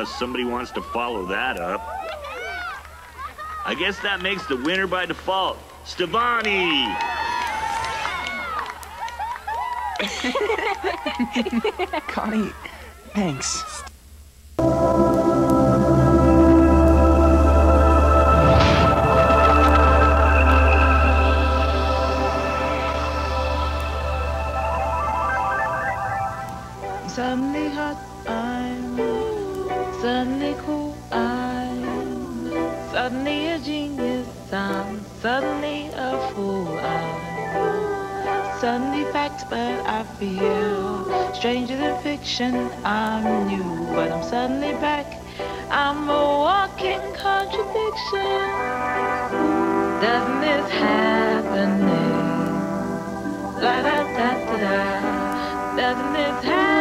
unless somebody wants to follow that up. I guess that makes the winner by default, Stevonnie. Connie, thanks. suddenly cool. I'm suddenly a genius. I'm suddenly a fool. I'm suddenly fact, but I feel stranger than fiction. I'm new, but I'm suddenly back. I'm a walking contradiction. Doesn't this happening? La da da da da. Doesn't this happen?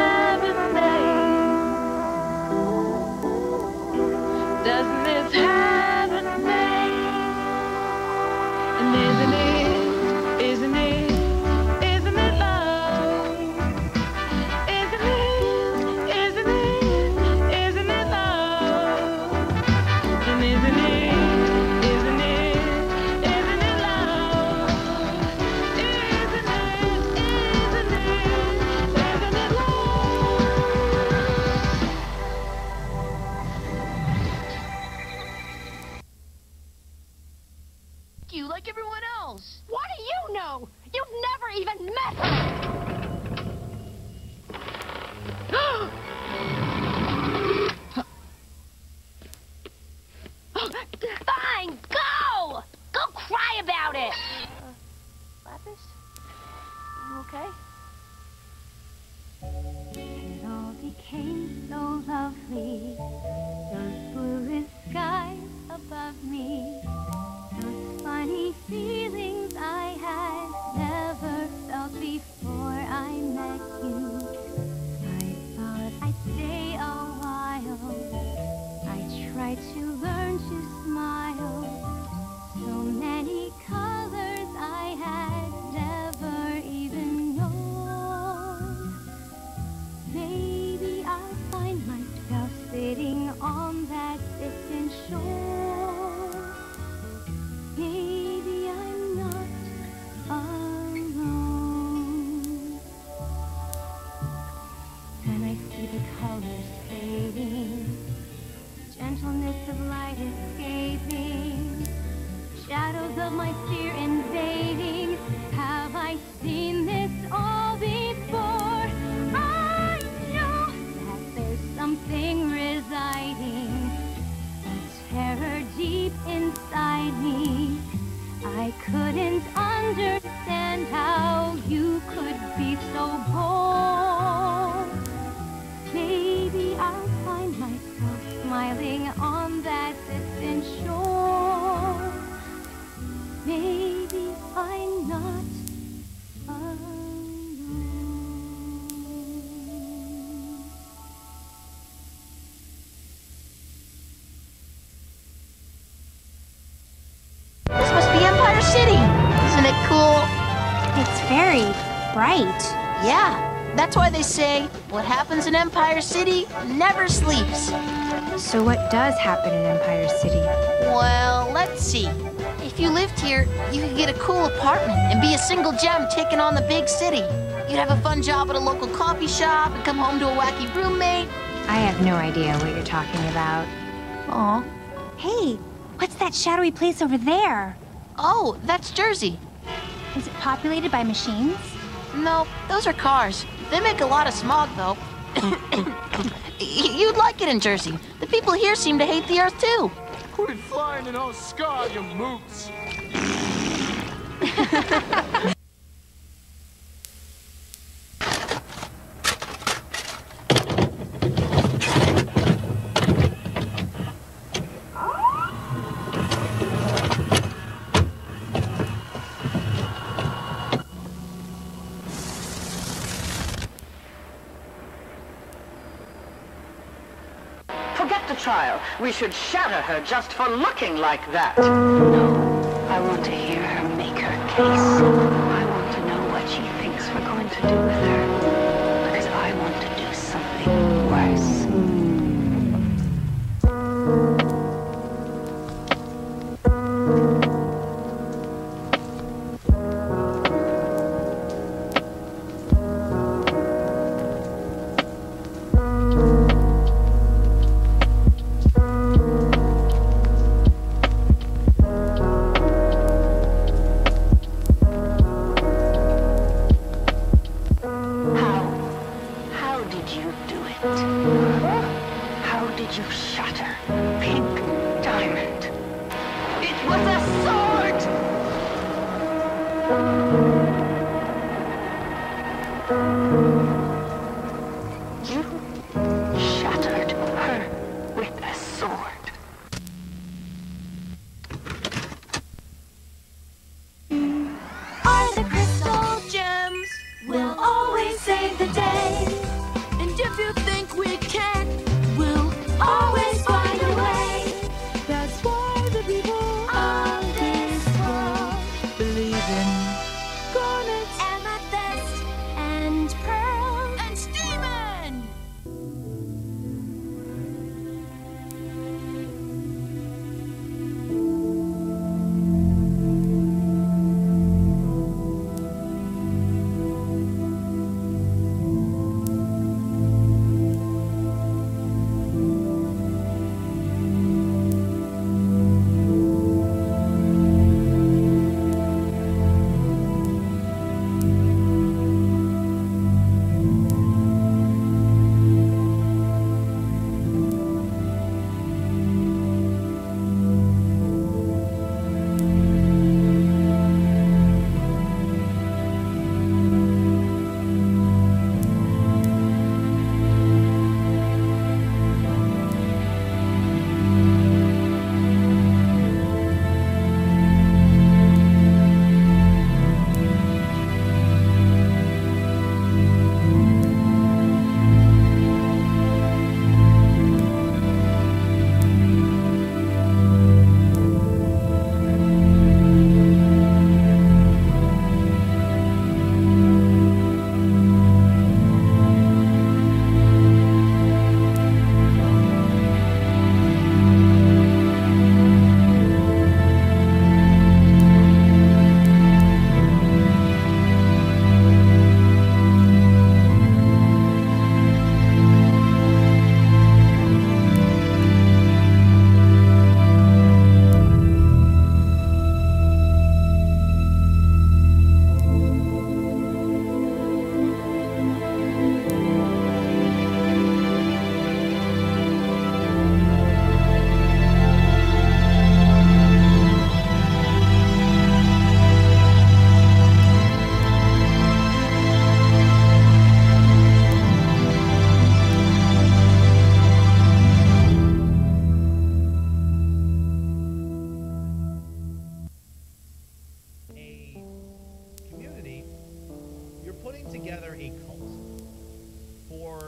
on that distant shore. Maybe I'm not alone. This must be Empire City. Isn't it cool? It's very bright. Yeah, that's why they say what happens in Empire City never sleeps. So what does happen in Empire City? Well, let's see. If you lived here, you could get a cool apartment and be a single gem taking on the big city. You'd have a fun job at a local coffee shop and come home to a wacky roommate. I have no idea what you're talking about. Aw. Hey, what's that shadowy place over there? Oh, that's Jersey. Is it populated by machines? No, those are cars. They make a lot of smog, though. You'd like it in Jersey. The people here seem to hate the Earth, too. Quit flying in our sky, you mooks. We should shatter her just for looking like that. No, I want to hear her make her case. I want to know what she thinks we're going to do with her. You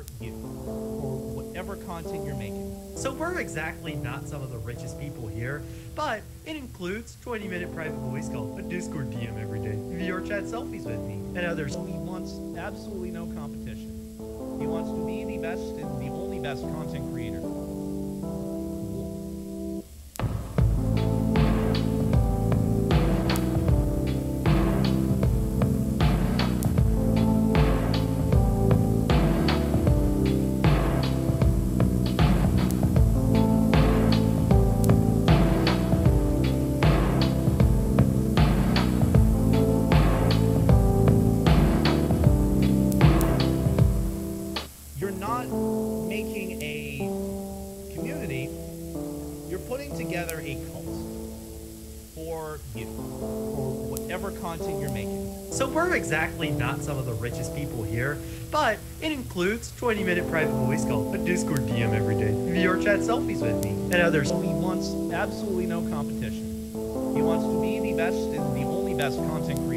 for you, whatever content you're making. So we're exactly not some of the richest people here, but it includes 20 minute private voice call, a Discord DM every day, VR chat selfies with me, and others. He wants absolutely no competition. He wants to be the best and the only best content creator. You, for whatever content you're making. So we're exactly not some of the richest people here, but it includes 20 minute private voice call, a Discord DM every day, VR chat selfies with me, and others. He wants absolutely no competition. He wants to be the best and the only best content creator.